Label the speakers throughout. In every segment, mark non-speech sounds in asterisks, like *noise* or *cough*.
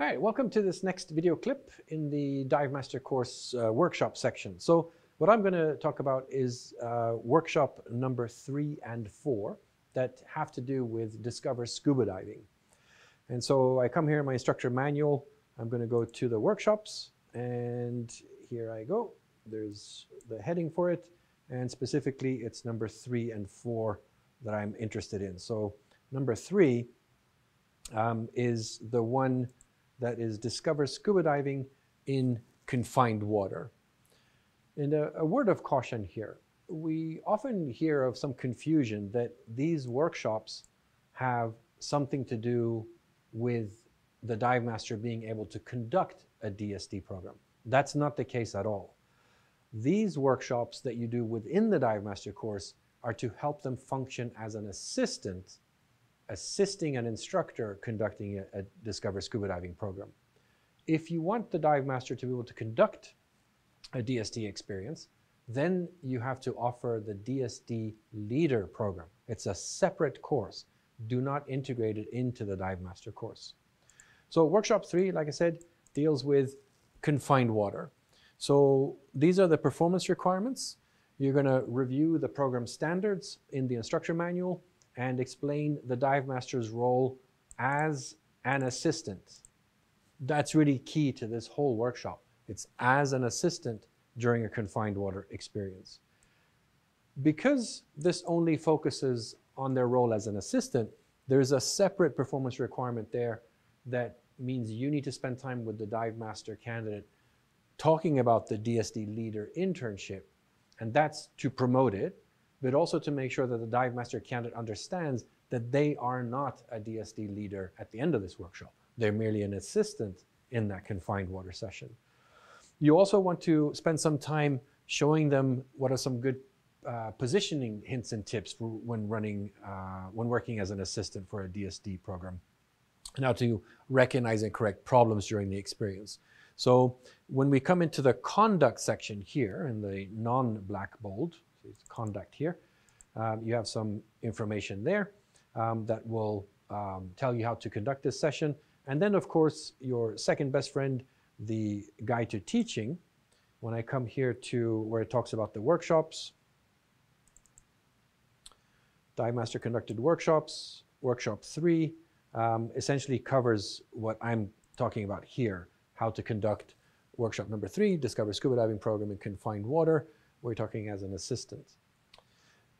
Speaker 1: All right, welcome to this next video clip in the Dive Master course uh, workshop section. So what I'm going to talk about is uh, workshop number three and four that have to do with Discover Scuba Diving. And so I come here in my instructor manual, I'm going to go to the workshops and here I go. There's the heading for it and specifically it's number three and four that I'm interested in. So number three um, is the one that is discover scuba diving in confined water. And a, a, word of caution here. We often hear of some confusion that these workshops have something to do with the dive master being able to conduct a DSD program. That's not the case at all. These workshops that you do within the dive master course are to help them function as an assistant assisting an instructor conducting a, a Discover Scuba Diving program. If you want the dive master to be able to conduct a DSD experience, then you have to offer the DSD Leader program. It's a separate course. Do not integrate it into the Dive Master course. So workshop three, like I said, deals with confined water. So these are the performance requirements. You're going to review the program standards in the instructor manual and explain the dive master's role as an assistant. That's really key to this whole workshop. It's as an assistant during a confined water experience. Because this only focuses on their role as an assistant, there's a separate performance requirement there that means you need to spend time with the dive master candidate talking about the DSD leader internship. And that's to promote it but also to make sure that the dive master candidate understands that they are not a DSD leader at the end of this workshop. They're merely an assistant in that confined water session. You also want to spend some time showing them what are some good uh, positioning hints and tips when running, uh, when working as an assistant for a DSD program, and how to recognize and correct problems during the experience. So when we come into the conduct section here in the non-black bold, it's conduct here. Um, you have some information there um, that will um, tell you how to conduct this session. And then, of course, your second best friend, the guide to teaching. When I come here to where it talks about the workshops, Dive Master conducted workshops, workshop three, um, essentially covers what I'm talking about here, how to conduct workshop number three, Discover Scuba Diving Program in Confined Water, we're talking as an assistant.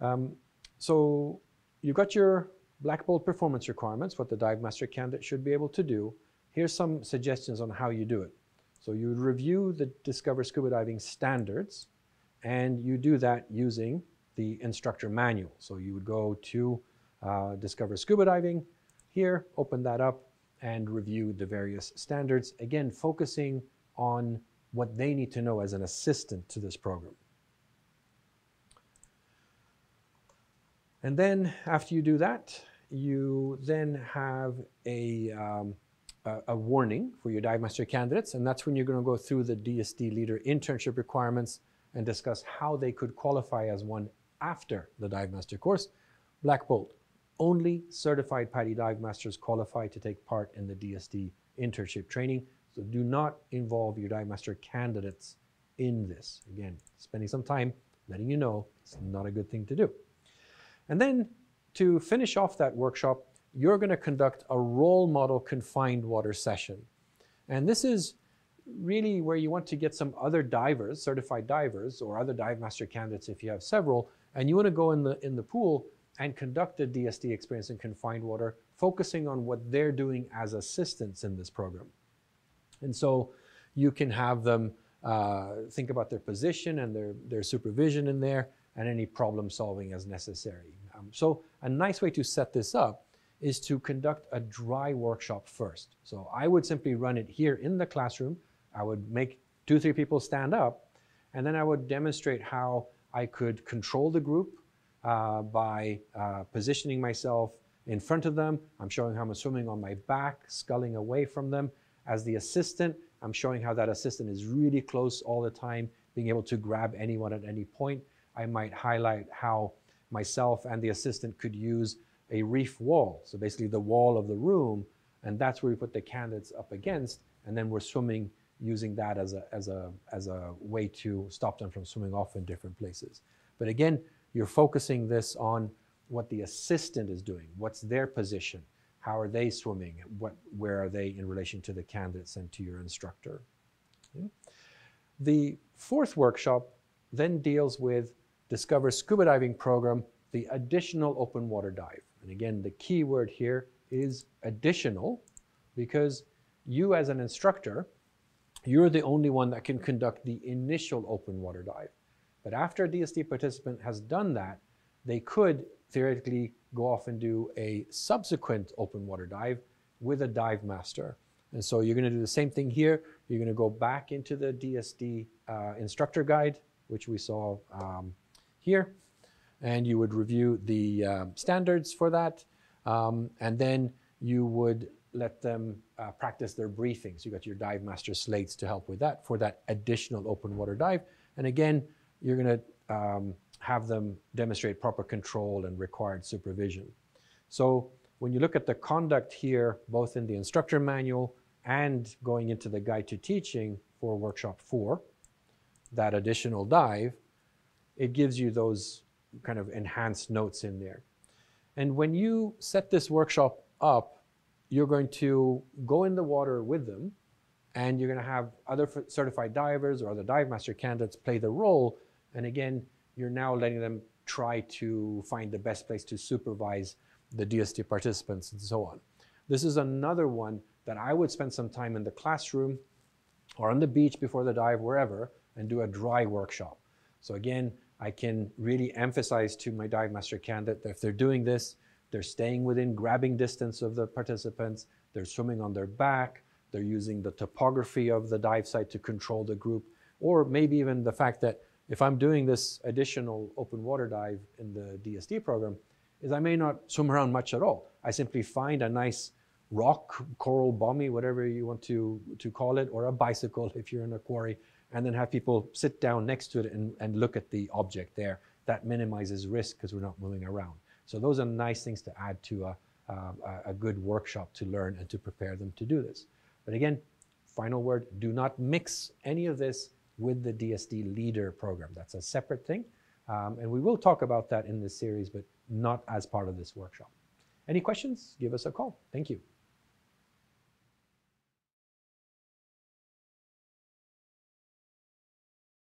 Speaker 1: Um, so you've got your Black Bold performance requirements, what the Dive Master candidate should be able to do. Here's some suggestions on how you do it. So you review the Discover Scuba Diving standards, and you do that using the instructor manual. So you would go to uh, Discover Scuba Diving here, open that up, and review the various standards. Again, focusing on what they need to know as an assistant to this program. And then after you do that, you then have a, um, a, a, warning for your dive master candidates, and that's when you're going to go through the DSD leader internship requirements and discuss how they could qualify as one after the dive master course. Black Bold, only certified PADI dive masters qualify to take part in the DSD internship training. So do not involve your dive master candidates in this. Again, spending some time letting you know it's not a good thing to do. And then to finish off that workshop, you're going to conduct a role model confined water session. And this is really where you want to get some other divers, certified divers, or other dive master candidates if you have several, and you want to go in the, in the pool and conduct a DSD experience in confined water, focusing on what they're doing as assistants in this program. And so you can have them uh, think about their position and their, their supervision in there and any problem solving as necessary. Um, so a nice way to set this up is to conduct a dry workshop first. So I would simply run it here in the classroom. I would make two, three people stand up, and then I would demonstrate how I could control the group uh, by uh, positioning myself in front of them. I'm showing how I'm swimming on my back, sculling away from them. As the assistant, I'm showing how that assistant is really close all the time, being able to grab anyone at any point. I might highlight how myself and the assistant could use a reef wall, so basically the wall of the room, and that's where we put the candidates up against, and then we're swimming using that as a, as a, as a way to stop them from swimming off in different places. But again, you're focusing this on what the assistant is doing, what's their position, how are they swimming, what, where are they in relation to the candidates and to your instructor. Okay. The fourth workshop then deals with Discover Scuba Diving Program, the additional open water dive. And again, the key word here is additional because you as an instructor, you're the only one that can conduct the initial open water dive. But after a DSD participant has done that, they could theoretically go off and do a subsequent open water dive with a dive master. And so you're going to do the same thing here. You're going to go back into the DSD uh, instructor guide, which we saw um, here, and you would review the uh, standards for that, um, and then you would let them uh, practice their briefings. You got your dive master slates to help with that for that additional open water dive. And again, you're going to um, have them demonstrate proper control and required supervision. So when you look at the conduct here, both in the instructor manual and going into the guide to teaching for workshop four, that additional dive, it gives you those kind of enhanced notes in there. And when you set this workshop up, you're going to go in the water with them and you're going to have other certified divers or other dive master candidates play the role. And again, you're now letting them try to find the best place to supervise the DSD participants and so on. This is another one that I would spend some time in the classroom or on the beach before the dive, wherever, and do a dry workshop. So again, I can really emphasize to my dive master candidate that if they're doing this, they're staying within grabbing distance of the participants, they're swimming on their back, they're using the topography of the dive site to control the group, or maybe even the fact that if I'm doing this additional open water dive in the DSD program, is I may not swim around much at all. I simply find a nice rock, coral bommy, whatever you want to, to call it, or a bicycle *laughs* if you're in a quarry, and then have people sit down next to it and, and look at the object there. That minimizes risk because we're not moving around. So those are nice things to add to a, a, good workshop to learn and to prepare them to do this. But again, final word, do not mix any of this with the DSD Leader program. That's a separate thing. Um, and we will talk about that in this series, but not as part of this workshop. Any questions? Give us a call. Thank you.